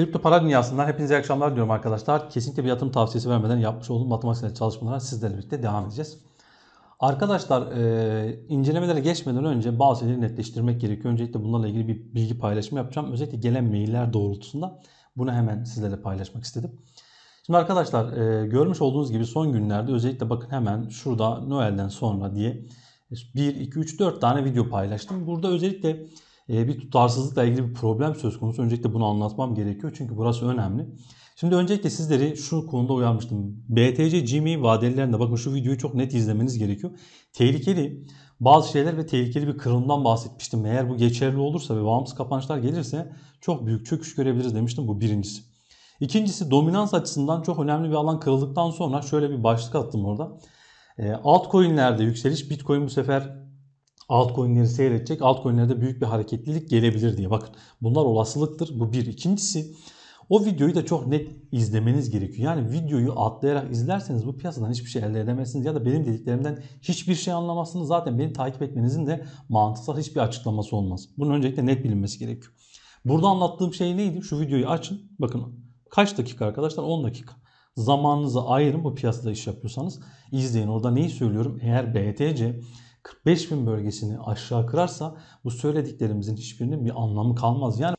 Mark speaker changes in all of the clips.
Speaker 1: Kripto para dünyasından hepinize iyi akşamlar diyorum arkadaşlar. Kesinlikle bir yatırım tavsiyesi vermeden yapmış olduğum matematiksel çalışmalara sizlerle birlikte devam edeceğiz. Arkadaşlar e, incelemelere geçmeden önce bazı şeyleri netleştirmek gerekiyor. Öncelikle bunlarla ilgili bir bilgi paylaşımı yapacağım. Özellikle gelen mailler doğrultusunda bunu hemen sizlerle paylaşmak istedim. Şimdi arkadaşlar e, görmüş olduğunuz gibi son günlerde özellikle bakın hemen şurada Noel'den sonra diye 1, 2, 3, 4 tane video paylaştım. Burada özellikle bir tutarsızlıkla ilgili bir problem söz konusu. Öncelikle bunu anlatmam gerekiyor çünkü burası önemli. Şimdi öncelikle sizleri şu konuda uyarmıştım. BTC GME vadelilerinde bakın şu videoyu çok net izlemeniz gerekiyor. Tehlikeli bazı şeyler ve tehlikeli bir kırılımdan bahsetmiştim. Eğer bu geçerli olursa ve bağımsız kapanışlar gelirse çok büyük çöküş görebiliriz demiştim. Bu birincisi. İkincisi dominans açısından çok önemli bir alan kırıldıktan sonra şöyle bir başlık attım orada. E, altcoin'lerde yükseliş Bitcoin bu sefer altcoin'leri seyredecek. Altcoin'lerde büyük bir hareketlilik gelebilir diye. Bakın bunlar olasılıktır. Bu bir. İkincisi o videoyu da çok net izlemeniz gerekiyor. Yani videoyu atlayarak izlerseniz bu piyasadan hiçbir şey elde edemezsiniz ya da benim dediklerimden hiçbir şey anlamazsınız. Zaten beni takip etmenizin de mantıksal hiçbir açıklaması olmaz. Bunun öncelikle net bilinmesi gerekiyor. Burada anlattığım şey neydi? Şu videoyu açın. Bakın kaç dakika arkadaşlar? 10 dakika. Zamanınızı ayırın bu piyasada iş yapıyorsanız. izleyin. Orada neyi söylüyorum? Eğer BTC 45 bin bölgesini aşağı kırarsa bu söylediklerimizin hiçbirinin bir anlamı kalmaz. Yani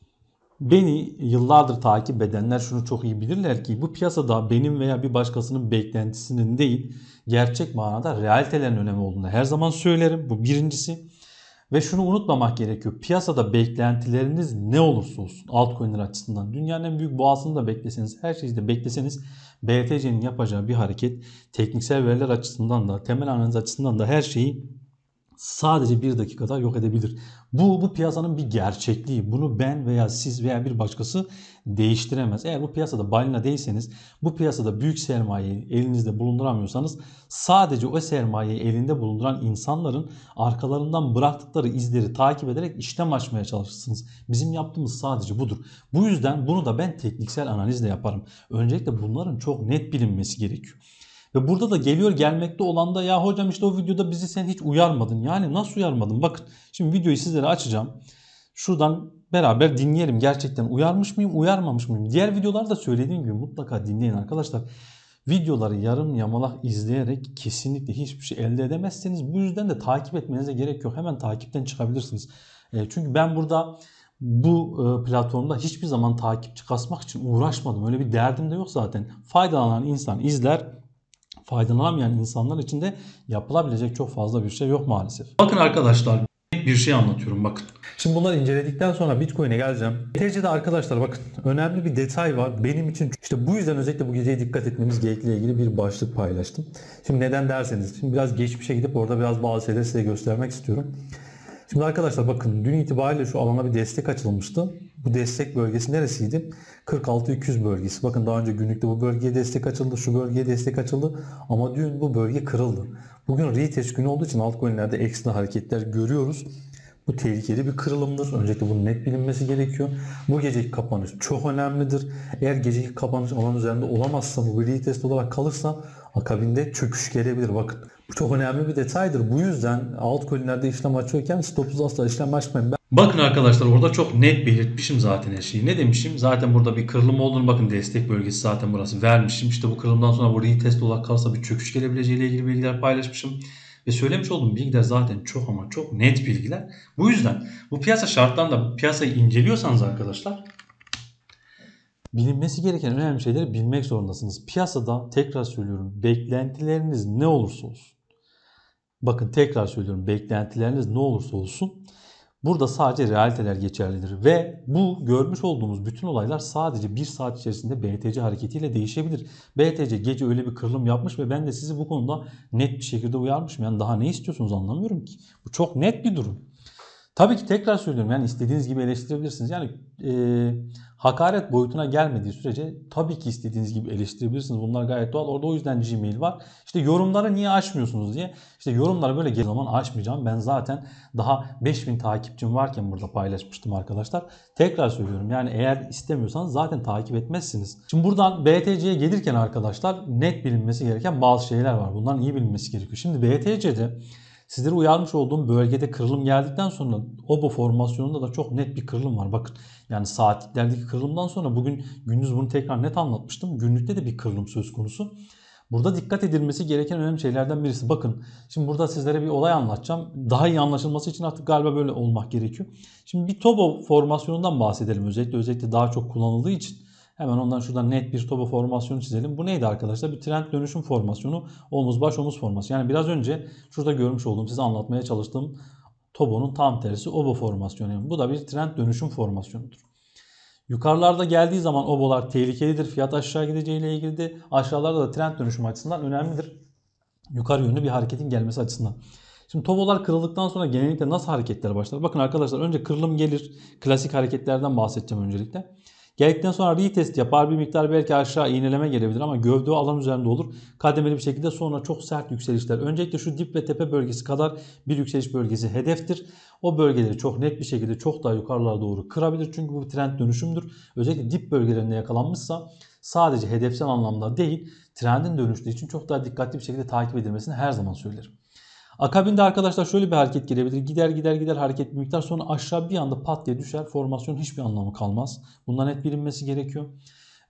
Speaker 1: Beni yıllardır takip edenler şunu çok iyi bilirler ki bu piyasada benim veya bir başkasının beklentisinin değil gerçek manada realitelerin önemi olduğunu her zaman söylerim. Bu birincisi. Ve şunu unutmamak gerekiyor. Piyasada beklentileriniz ne olursa olsun altcoin'ler açısından. Dünyanın en büyük boğasını da bekleseniz, her şeyi de bekleseniz BTC'nin yapacağı bir hareket tekniksel veriler açısından da, temel analiz açısından da her şeyi sadece bir dakikada yok edebilir. Bu bu piyasanın bir gerçekliği. Bunu ben veya siz veya bir başkası değiştiremez. Eğer bu piyasada balina değilseniz, bu piyasada büyük sermayeyi elinizde bulunduramıyorsanız sadece o sermayeyi elinde bulunduran insanların arkalarından bıraktıkları izleri takip ederek işlem açmaya çalışırsınız. Bizim yaptığımız sadece budur. Bu yüzden bunu da ben tekniksel analizle yaparım. Öncelikle bunların çok net bilinmesi gerekiyor. Ve burada da geliyor gelmekte olan da ya hocam işte o videoda bizi sen hiç uyarmadın. Yani nasıl uyarmadın? Bakın şimdi videoyu sizlere açacağım. Şuradan beraber dinleyelim. Gerçekten uyarmış mıyım, uyarmamış mıyım? Diğer videolarda söylediğim gibi mutlaka dinleyin arkadaşlar. Videoları yarım yamalak izleyerek kesinlikle hiçbir şey elde edemezsiniz. Bu yüzden de takip etmenize gerek yok. Hemen takipten çıkabilirsiniz. E, çünkü ben burada bu e, platformda hiçbir zaman takipçi kasmak için uğraşmadım. Öyle bir derdim de yok zaten. Faydalanan insan izler, faydalanamayan insanlar için de yapılabilecek çok fazla bir şey yok maalesef. Bakın arkadaşlar bir şey anlatıyorum bakın. Şimdi bunları inceledikten sonra Bitcoin'e geleceğim. BTC'de arkadaşlar bakın önemli bir detay var. Benim için işte bu yüzden özellikle bu geceye dikkat etmemiz gerektiğiyle ilgili bir başlık paylaştım. Şimdi neden derseniz şimdi biraz geçmişe gidip orada biraz bazı şeyleri size göstermek istiyorum. Şimdi arkadaşlar bakın dün itibariyle şu alana bir destek açılmıştı. Bu destek bölgesi neresiydi? 46-200 bölgesi. Bakın daha önce günlükte bu bölgeye destek açıldı, şu bölgeye destek açıldı ama dün bu bölge kırıldı. Bugün retest günü olduğu için altcoin'lerde ekstra hareketler görüyoruz. Bu tehlikeli bir kırılımdır. Öncelikle bunun net bilinmesi gerekiyor. Bu geceki kapanış çok önemlidir. Eğer geceki kapanış alan üzerinde olamazsa bu bir retest olarak kalırsa akabinde çöküş gelebilir. Bakın bu çok önemli bir detaydır. Bu yüzden altcoin'lerde işlem açıyorken stopsuz asla işlem açmayın. Bakın arkadaşlar orada çok net belirtmişim zaten her şeyi. Ne demişim? Zaten burada bir kırılım olduğunu bakın destek bölgesi zaten burası vermişim. İşte bu kırılımdan sonra bu retest olarak kalsa bir çöküş gelebileceğiyle ilgili bilgiler paylaşmışım. Ve söylemiş olduğum bilgiler zaten çok ama çok net bilgiler. Bu yüzden bu piyasa şartlarında piyasayı inceliyorsanız arkadaşlar bilinmesi gereken önemli şeyleri bilmek zorundasınız. Piyasada tekrar söylüyorum beklentileriniz ne olursa olsun. Bakın tekrar söylüyorum beklentileriniz ne olursa olsun Burada sadece realiteler geçerlidir ve bu görmüş olduğumuz bütün olaylar sadece bir saat içerisinde BTC hareketiyle değişebilir. BTC gece öyle bir kırılım yapmış ve ben de sizi bu konuda net bir şekilde uyarmışım. Yani daha ne istiyorsunuz anlamıyorum ki. Bu çok net bir durum. Tabii ki tekrar söylüyorum yani istediğiniz gibi eleştirebilirsiniz. Yani e, hakaret boyutuna gelmediği sürece tabii ki istediğiniz gibi eleştirebilirsiniz. Bunlar gayet doğal. Orada o yüzden Gmail var. İşte yorumları niye açmıyorsunuz diye. İşte yorumları böyle gel zaman açmayacağım. Ben zaten daha 5000 takipçim varken burada paylaşmıştım arkadaşlar. Tekrar söylüyorum yani eğer istemiyorsanız zaten takip etmezsiniz. Şimdi buradan BTC'ye gelirken arkadaşlar net bilinmesi gereken bazı şeyler var. Bunların iyi bilinmesi gerekiyor. Şimdi BTC'de Sizleri uyarmış olduğum bölgede kırılım geldikten sonra obo formasyonunda da çok net bir kırılım var. Bakın yani saatliklerdeki kırılımdan sonra bugün gündüz bunu tekrar net anlatmıştım. Günlükte de bir kırılım söz konusu. Burada dikkat edilmesi gereken önemli şeylerden birisi. Bakın şimdi burada sizlere bir olay anlatacağım. Daha iyi anlaşılması için artık galiba böyle olmak gerekiyor. Şimdi bir tobo formasyonundan bahsedelim. Özellikle özellikle daha çok kullanıldığı için. Hemen ondan şuradan net bir tobo formasyonu çizelim. Bu neydi arkadaşlar? Bir trend dönüşüm formasyonu. Omuz baş omuz formasyonu. Yani biraz önce şurada görmüş olduğum size anlatmaya çalıştığım tobonun tam tersi obo formasyonu. Yani bu da bir trend dönüşüm formasyonudur. Yukarılarda geldiği zaman obolar tehlikelidir. Fiyat aşağı gideceğiyle ilgili de aşağılarda da trend dönüşüm açısından önemlidir. Yukarı yönlü bir hareketin gelmesi açısından. Şimdi tobolar kırıldıktan sonra genellikle nasıl hareketler başlar? Bakın arkadaşlar önce kırılım gelir. Klasik hareketlerden bahsedeceğim öncelikle. Geldikten sonra retest yapar bir miktar belki aşağı iğneleme gelebilir ama gövde alan üzerinde olur. Kademeli bir şekilde sonra çok sert yükselişler. Öncelikle şu dip ve tepe bölgesi kadar bir yükseliş bölgesi hedeftir. O bölgeleri çok net bir şekilde çok daha yukarılara doğru kırabilir. Çünkü bu bir trend dönüşümdür. Özellikle dip bölgelerinde yakalanmışsa sadece hedefsel anlamda değil trendin dönüştüğü için çok daha dikkatli bir şekilde takip edilmesini her zaman söylerim. Akabinde arkadaşlar şöyle bir hareket gelebilir. Gider gider gider hareket bir miktar sonra aşağı bir anda pat diye düşer. Formasyon hiçbir anlamı kalmaz. Bundan net bilinmesi gerekiyor.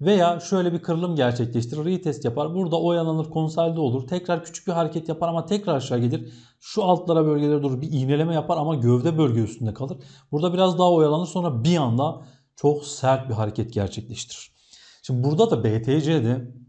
Speaker 1: Veya şöyle bir kırılım gerçekleştirir. Retest yapar. Burada oyalanır, konsolide olur. Tekrar küçük bir hareket yapar ama tekrar aşağı gelir. Şu altlara bölgelere doğru bir iğneleme yapar ama gövde bölge üstünde kalır. Burada biraz daha oyalanır sonra bir anda çok sert bir hareket gerçekleştirir. Şimdi burada da BTC'de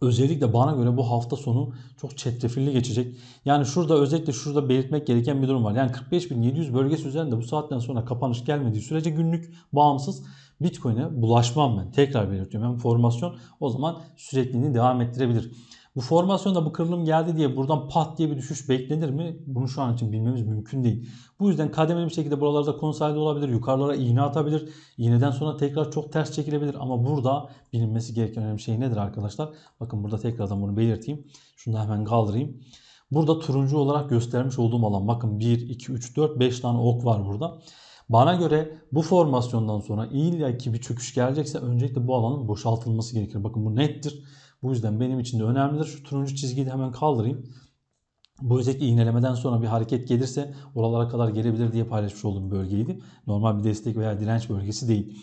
Speaker 1: Özellikle bana göre bu hafta sonu çok çetrefilli geçecek. Yani şurada özellikle şurada belirtmek gereken bir durum var. Yani 45.700 bölgesi üzerinde bu saatten sonra kapanış gelmediği sürece günlük bağımsız Bitcoin'e bulaşmam ben. Tekrar belirtiyorum. Hem formasyon o zaman sürekliliğini devam ettirebilir. Bu formasyonda bu kırılım geldi diye buradan pat diye bir düşüş beklenir mi? Bunu şu an için bilmemiz mümkün değil. Bu yüzden kademeli bir şekilde buralarda konsolide olabilir. Yukarılara iğne atabilir. İğneden sonra tekrar çok ters çekilebilir. Ama burada bilinmesi gereken önemli şey nedir arkadaşlar? Bakın burada tekrardan bunu belirteyim. Şunu da hemen kaldırayım. Burada turuncu olarak göstermiş olduğum alan. Bakın 1, 2, 3, 4, 5 tane ok var burada. Bana göre bu formasyondan sonra illa ki bir çöküş gelecekse öncelikle bu alanın boşaltılması gerekir. Bakın bu nettir. Bu yüzden benim için de önemlidir. Şu turuncu çizgiyi de hemen kaldırayım. Bu özellikle iğnelemeden sonra bir hareket gelirse oralara kadar gelebilir diye paylaşmış olduğum bölgeydi. Normal bir destek veya direnç bölgesi değil.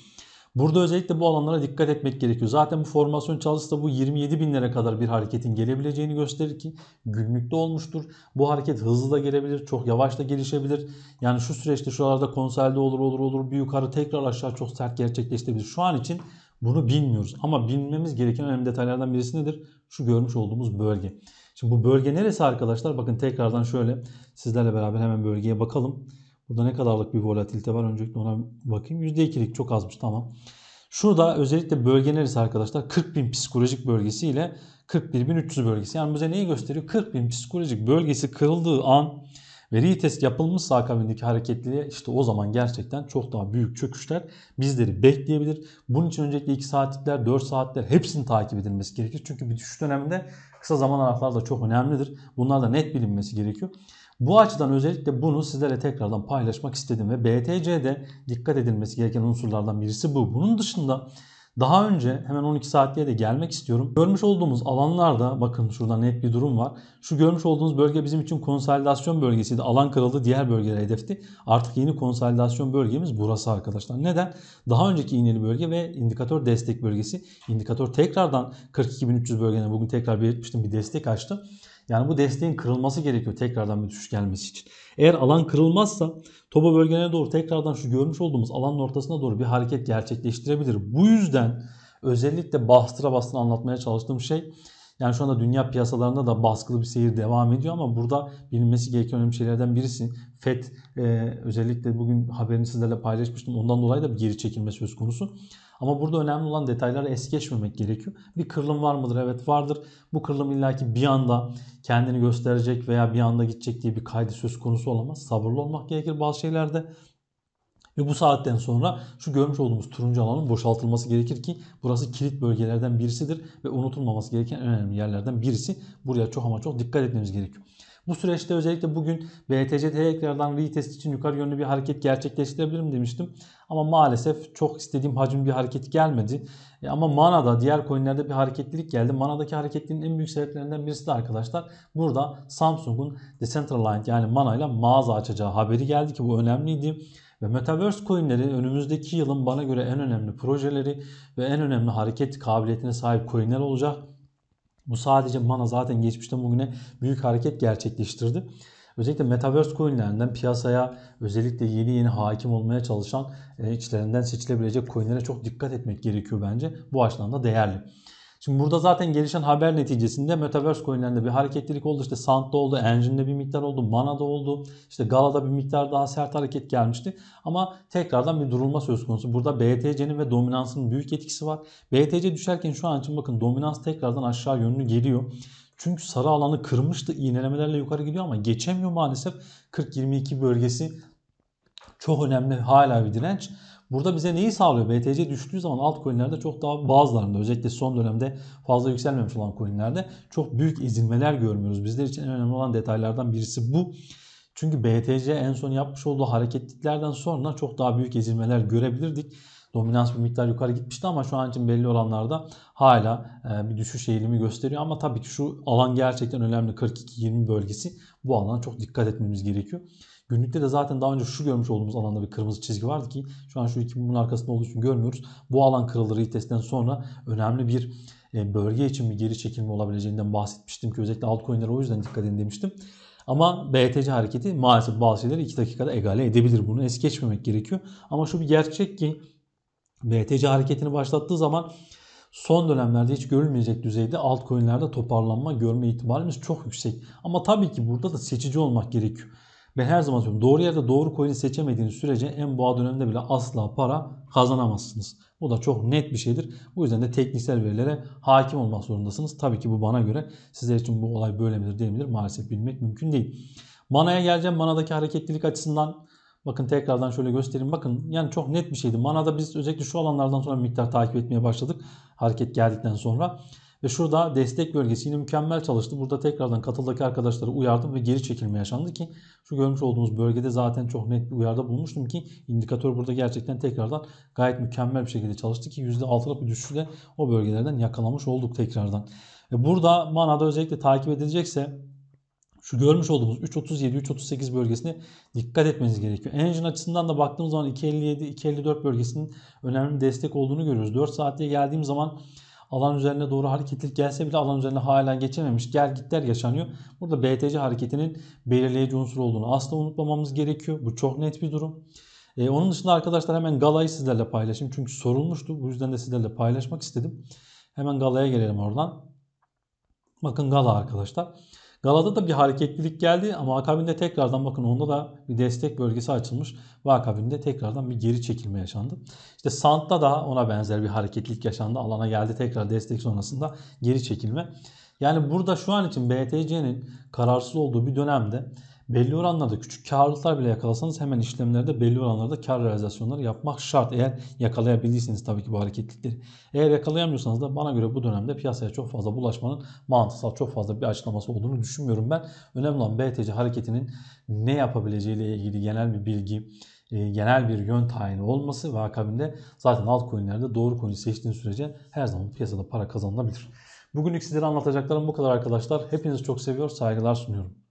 Speaker 1: Burada özellikle bu alanlara dikkat etmek gerekiyor. Zaten bu formasyon çalışsa bu 27 binlere kadar bir hareketin gelebileceğini gösterir ki günlükte olmuştur. Bu hareket hızlı da gelebilir, çok yavaş da gelişebilir. Yani şu süreçte şuralarda konsolide olur olur olur bir yukarı tekrar aşağı çok sert gerçekleşebilir. Şu an için bunu bilmiyoruz ama bilmemiz gereken önemli detaylardan birisi nedir? Şu görmüş olduğumuz bölge. Şimdi bu bölge neresi arkadaşlar? Bakın tekrardan şöyle sizlerle beraber hemen bölgeye bakalım. Burada ne kadarlık bir volatilite var? Öncelikle ona bakayım. %2'lik çok azmış tamam. Şurada özellikle bölge neresi arkadaşlar? 40.000 psikolojik bölgesi ile 41.300 bölgesi. Yani bize neyi gösteriyor? 40.000 psikolojik bölgesi kırıldığı an ve retest yapılmışsa akabindeki hareketliliğe işte o zaman gerçekten çok daha büyük çöküşler bizleri bekleyebilir. Bunun için öncelikle 2 saatlikler, 4 saatler hepsinin takip edilmesi gerekir. Çünkü bir düşüş döneminde kısa zaman aralıklar da çok önemlidir. Bunlar da net bilinmesi gerekiyor. Bu açıdan özellikle bunu sizlere tekrardan paylaşmak istedim ve BTC'de dikkat edilmesi gereken unsurlardan birisi bu. Bunun dışında daha önce hemen 12 saatliğe de gelmek istiyorum. Görmüş olduğumuz alanlarda bakın şurada net bir durum var. Şu görmüş olduğunuz bölge bizim için konsolidasyon bölgesiydi. Alan kırıldı diğer bölgelere hedefti. Artık yeni konsolidasyon bölgemiz burası arkadaşlar. Neden? Daha önceki iğneli bölge ve indikatör destek bölgesi. İndikatör tekrardan 42.300 bölgene bugün tekrar belirtmiştim bir destek açtı. Yani bu desteğin kırılması gerekiyor tekrardan bir düşüş gelmesi için. Eğer alan kırılmazsa Toba bölgelerine doğru tekrardan şu görmüş olduğumuz alanın ortasına doğru bir hareket gerçekleştirebilir. Bu yüzden özellikle bastıra bastıra anlatmaya çalıştığım şey yani şu anda dünya piyasalarında da baskılı bir seyir devam ediyor ama burada bilinmesi gereken önemli şeylerden birisi FED e, özellikle bugün haberini sizlerle paylaşmıştım. Ondan dolayı da bir geri çekilme söz konusu. Ama burada önemli olan detayları es geçmemek gerekiyor. Bir kırılım var mıdır? Evet vardır. Bu kırılım illaki bir anda kendini gösterecek veya bir anda gidecek diye bir kaydı söz konusu olamaz. Sabırlı olmak gerekir bazı şeylerde. Ve bu saatten sonra şu görmüş olduğumuz turuncu alanın boşaltılması gerekir ki burası kilit bölgelerden birisidir ve unutulmaması gereken önemli yerlerden birisi. Buraya çok ama çok dikkat etmemiz gerekiyor. Bu süreçte özellikle bugün BTC tekrardan retest için yukarı yönlü bir hareket gerçekleştirebilirim demiştim. Ama maalesef çok istediğim hacim bir hareket gelmedi. E ama Mana'da diğer coinlerde bir hareketlilik geldi. Mana'daki hareketliliğin en büyük sebeplerinden birisi de arkadaşlar burada Samsung'un Decentraland yani Mana ile mağaza açacağı haberi geldi ki bu önemliydi. Ve Metaverse coinleri önümüzdeki yılın bana göre en önemli projeleri ve en önemli hareket kabiliyetine sahip coinler olacak. Bu sadece Mana zaten geçmişten bugüne büyük hareket gerçekleştirdi. Özellikle Metaverse coinlerinden piyasaya özellikle yeni yeni hakim olmaya çalışan e, içlerinden seçilebilecek coinlere çok dikkat etmek gerekiyor bence. Bu açıdan da değerli. Şimdi burada zaten gelişen haber neticesinde Metaverse coinlerinde bir hareketlilik oldu. İşte Sand'da oldu, Engine'de bir miktar oldu, Mana'da oldu. İşte Gala'da bir miktar daha sert hareket gelmişti. Ama tekrardan bir durulma söz konusu. Burada BTC'nin ve dominansının büyük etkisi var. BTC düşerken şu an için bakın dominans tekrardan aşağı yönlü geliyor. Çünkü sarı alanı kırmıştı. iğnelemelerle yukarı gidiyor ama geçemiyor maalesef. 40-22 bölgesi çok önemli hala bir direnç. Burada bize neyi sağlıyor? BTC düştüğü zaman altcoin'lerde çok daha bazılarında özellikle son dönemde fazla yükselmemiş olan coin'lerde çok büyük ezilmeler görmüyoruz. Bizler için en önemli olan detaylardan birisi bu. Çünkü BTC en son yapmış olduğu hareketliklerden sonra çok daha büyük ezilmeler görebilirdik. Dominans bir miktar yukarı gitmişti ama şu an için belli oranlarda hala e, bir düşüş eğilimi gösteriyor. Ama tabii ki şu alan gerçekten önemli 42-20 bölgesi. Bu alana çok dikkat etmemiz gerekiyor. Günlükte de zaten daha önce şu görmüş olduğumuz alanda bir kırmızı çizgi vardı ki şu an şu iki mumun arkasında olduğu için görmüyoruz. Bu alan kırıldı retestten sonra önemli bir e, bölge için bir geri çekilme olabileceğinden bahsetmiştim ki özellikle altcoin'lere o yüzden dikkat edin demiştim. Ama BTC hareketi maalesef bazı şeyleri 2 dakikada egale edebilir bunu. Es geçmemek gerekiyor. Ama şu bir gerçek ki BTC hareketini başlattığı zaman son dönemlerde hiç görülmeyecek düzeyde altcoin'lerde toparlanma görme ihtimalimiz çok yüksek. Ama tabii ki burada da seçici olmak gerekiyor. Ben her zaman söylüyorum doğru yerde doğru coin'i seçemediğiniz sürece en boğa döneminde bile asla para kazanamazsınız. Bu da çok net bir şeydir. Bu yüzden de tekniksel verilere hakim olmak zorundasınız. Tabii ki bu bana göre sizler için bu olay böyle midir değil midir maalesef bilmek mümkün değil. Mana'ya geleceğim. Mana'daki hareketlilik açısından bakın tekrardan şöyle göstereyim. Bakın yani çok net bir şeydi. Mana'da biz özellikle şu alanlardan sonra miktar takip etmeye başladık. Hareket geldikten sonra. Ve şurada destek bölgesi yine mükemmel çalıştı. Burada tekrardan katıldaki arkadaşları uyardım ve geri çekilme yaşandı ki şu görmüş olduğumuz bölgede zaten çok net bir uyarda bulmuştum ki indikatör burada gerçekten tekrardan gayet mükemmel bir şekilde çalıştı ki %6'lık bir düşüşü de o bölgelerden yakalamış olduk tekrardan. Ve burada manada özellikle takip edilecekse şu görmüş olduğumuz 3.37-3.38 bölgesine dikkat etmeniz gerekiyor. Engine açısından da baktığımız zaman 2.57-2.54 bölgesinin önemli destek olduğunu görüyoruz. 4 saatliğe geldiğim zaman alan üzerine doğru hareketlilik gelse bile alan üzerine hala geçememiş gel gitler yaşanıyor. Burada BTC hareketinin belirleyici unsur olduğunu asla unutmamamız gerekiyor. Bu çok net bir durum. Ee, onun dışında arkadaşlar hemen Gala'yı sizlerle paylaşayım. Çünkü sorulmuştu. Bu yüzden de sizlerle paylaşmak istedim. Hemen Gala'ya gelelim oradan. Bakın Gala arkadaşlar. Galada da bir hareketlilik geldi ama akabinde tekrardan bakın onda da bir destek bölgesi açılmış ve akabinde tekrardan bir geri çekilme yaşandı. İşte Sand'da da ona benzer bir hareketlilik yaşandı. Alana geldi tekrar destek sonrasında geri çekilme. Yani burada şu an için BTC'nin kararsız olduğu bir dönemde belli oranlarda küçük karlılıklar bile yakalasanız hemen işlemlerde belli oranlarda kar realizasyonları yapmak şart. Eğer yakalayabildiyseniz tabii ki bu hareketlikleri. Eğer yakalayamıyorsanız da bana göre bu dönemde piyasaya çok fazla bulaşmanın mantıksal çok fazla bir açıklaması olduğunu düşünmüyorum ben. Önemli olan BTC hareketinin ne yapabileceği ile ilgili genel bir bilgi, e, genel bir yön tayini olması ve akabinde zaten altcoin'lerde doğru coin'i seçtiğiniz sürece her zaman piyasada para kazanılabilir. Bugünlük sizlere anlatacaklarım bu kadar arkadaşlar. Hepinizi çok seviyor, saygılar sunuyorum.